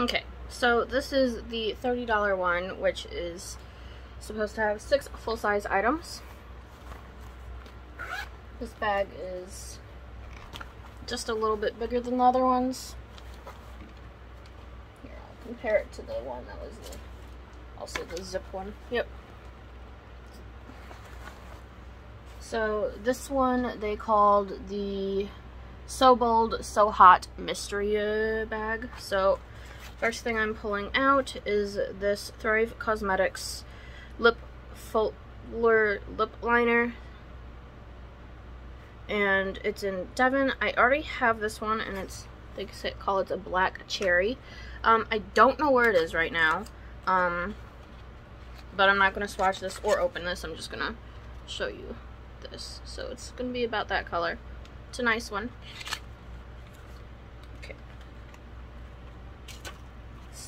Okay, so this is the $30 one, which is supposed to have six full-size items. This bag is just a little bit bigger than the other ones. Here, I'll compare it to the one that was the, also the zip one. Yep. So this one they called the So Bold, So Hot Mystery uh, Bag. So first thing I'm pulling out is this Thrive Causemetics Lip Fuller Lip Liner. And it's in Devon. I already have this one and it's, they call it a black cherry. Um, I don't know where it is right now. Um, but I'm not going to swatch this or open this. I'm just going to show you this. So it's going to be about that color. It's a nice one.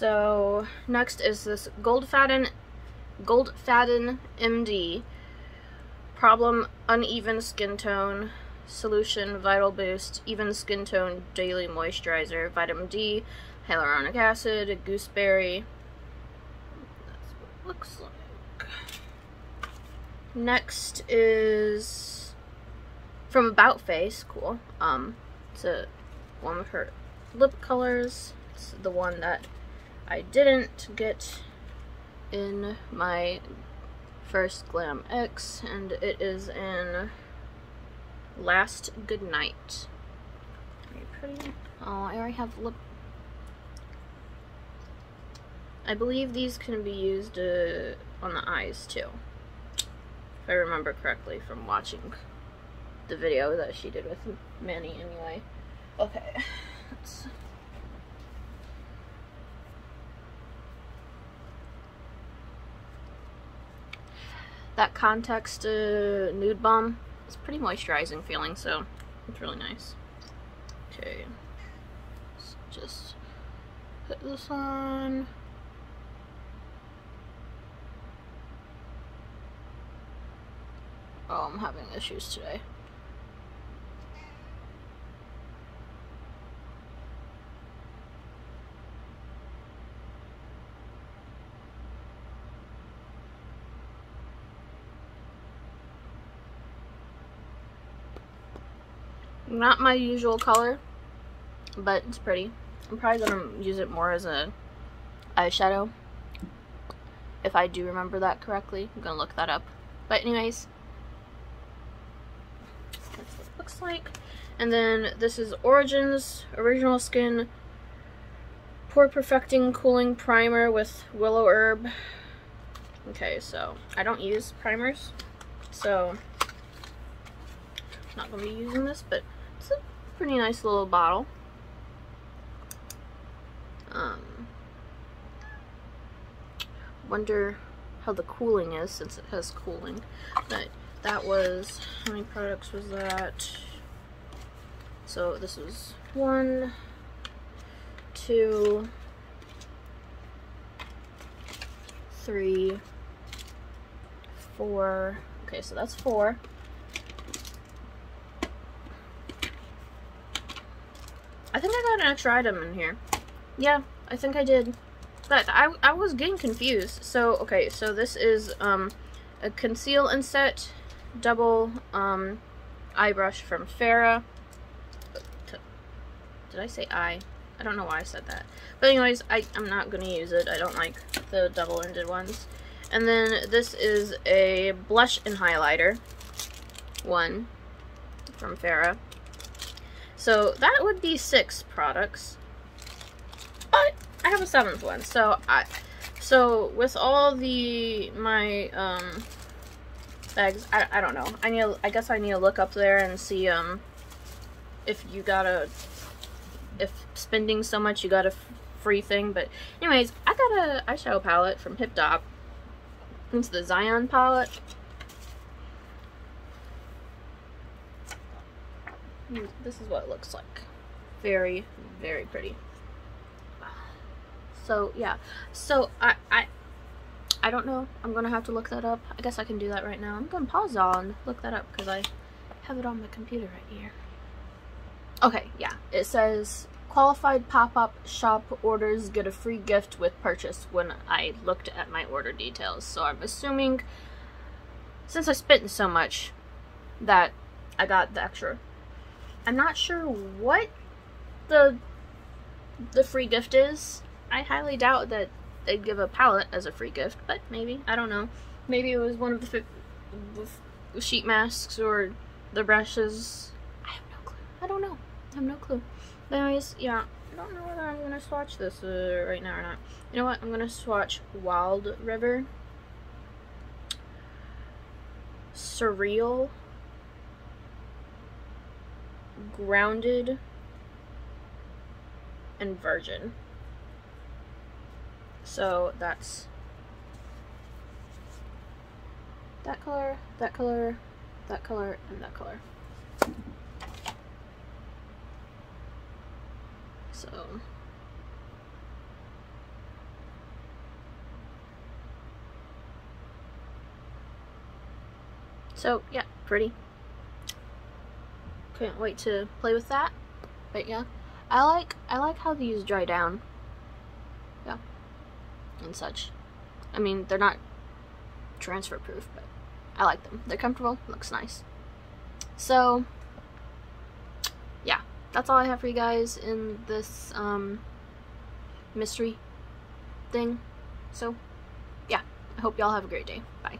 So next is this Goldfaden, Goldfaden MD Problem Uneven Skin Tone Solution Vital Boost Even Skin Tone Daily Moisturizer Vitamin D Hyaluronic Acid Gooseberry That's what it looks like. Next is from About Face, cool. Um, it's a one of her lip colors. It's the one that I didn't get in my first Glam X, and it is in Last Good Night. Very pretty. Oh, I already have lip. I believe these can be used uh, on the eyes too if I remember correctly from watching the video that she did with Manny anyway. Okay. Let's that context uh, nude Balm. It's pretty moisturizing feeling, so it's really nice. Okay, Let's just put this on. Oh, I'm having issues today. Not my usual color, but it's pretty. I'm probably going to use it more as a eyeshadow. If I do remember that correctly. I'm going to look that up. But anyways, looks like. And then this is Origins Original Skin Pore Perfecting Cooling Primer with Willow Herb. Okay, so I don't use primers, so I'm not going to be using this, but it's a pretty nice little bottle. Um, wonder how the cooling is since it has cooling, but that was, how many products was that? So this was one, two, three, four. Okay, so that's four. I think I got an extra item in here. Yeah, I think I did. But I, I was getting confused. So, okay, so this is um, a conceal and set double um, eye brush from Farah. Did I say eye? I don't know why I said that. But anyways, I, I'm not going to use it. I don't like the double-ended ones. And then this is a blush and highlighter one from Farah. So that would be six products. But I have a seventh one. So I so with all the my um bags. I, I don't know. I need. I guess I need to look up there and see um if you got a if spending so much you got a free thing. But anyways, I got a eyeshadow palette from HipDot. It's the Zion palette. Hmm, this is what it looks like. Very, very pretty. So yeah, so I I I don't know. I'm gonna have to look that up. I guess I can do that right now. I'm gonna pause on look that up because I have it on my computer right here. Okay, yeah. It says qualified pop-up shop orders get a free gift with purchase when I looked at my order details. So I'm assuming, since I spent so much, that I got the extra. I'm not sure what the the free gift is. I highly doubt that they'd give a palette as a free gift, but maybe. I don't know. Maybe it was one of the, sheet masks or the brushes. I have no clue. I don't know. I have no clue. But anyways, yeah. I don't know whether I'm going to swatch this uh, right now or not. You know what? I'm going to swatch Wild River. Surreal. Grounded. And Virgin. So that's that color, that color, that color, and that color. So So, yeah, pretty. Can't wait to play with that. But yeah, I like I like how these dry down. Yeah and such. I mean, they're not transfer proof, but I like them. They're comfortable, looks nice. So, yeah, that's all I have for you guys in this um, mystery thing. So, yeah, I hope y'all have a great day. Bye.